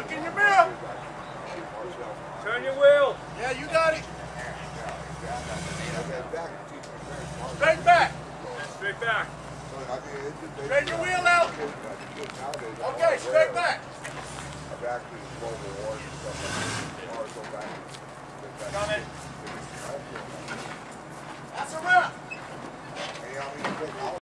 Look in your mirror. Turn your wheel. Yeah, you got it. Straight back. Straight back. Straighten your wheel out. Okay, straight back.